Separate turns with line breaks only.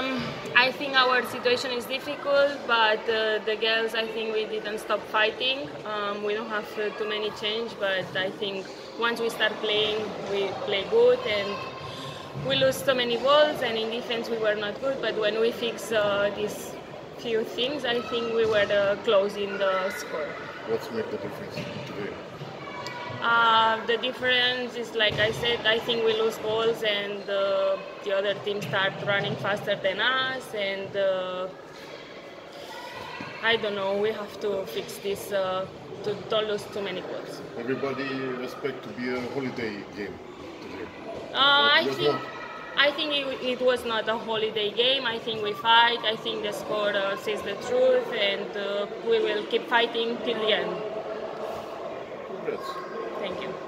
Um, I think our situation is difficult, but uh, the girls, I think we didn't stop fighting. Um, we don't have uh, too many change, but I think once we start playing, we play good and we lose so many balls. And in defense, we were not good. But when we fix uh, these few things, I think we were uh, close in the score.
What's made the difference?
Uh, the difference is, like I said, I think we lose balls and uh, the other team start running faster than us, and uh, I don't know. We have to fix this uh, to don't lose too many balls.
Everybody expect to be a holiday game today.
Uh, I think.
not.
I think it, it was not a holiday game. I think we fight. I think the score uh, says the truth, and uh, we will keep fighting till the end.
Congrats.
Thank you.